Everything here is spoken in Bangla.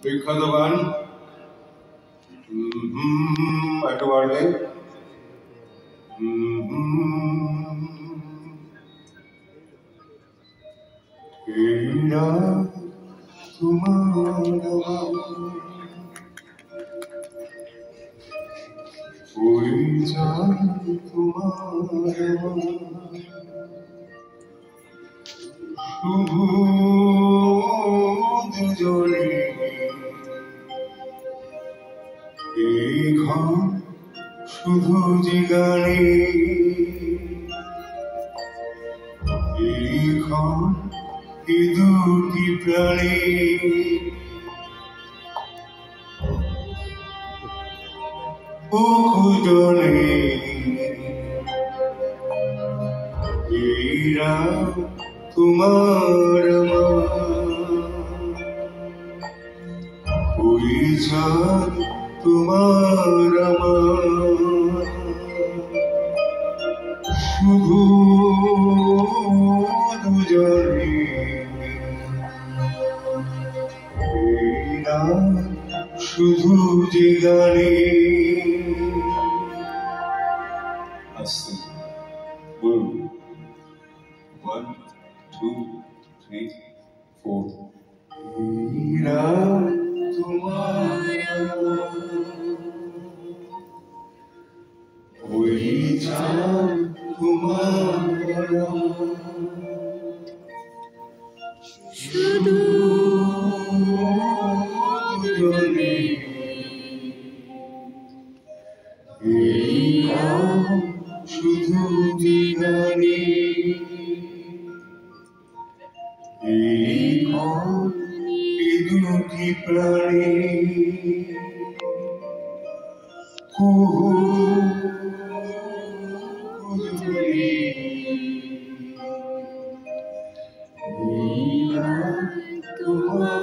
বিখ্যাত গান একটু পারবে তোমার পরিচয় এখন শুধু জিগানে এখন এ দুটি প্রাণী বহুজনে এরা তোমার পরিচয় তোমার শুধু দুজনে। শুধু যে গানে। তোমার পরিচয় তোমার শুধু শুধু এ দুটি প্রাণী কুহু নীলা তোমার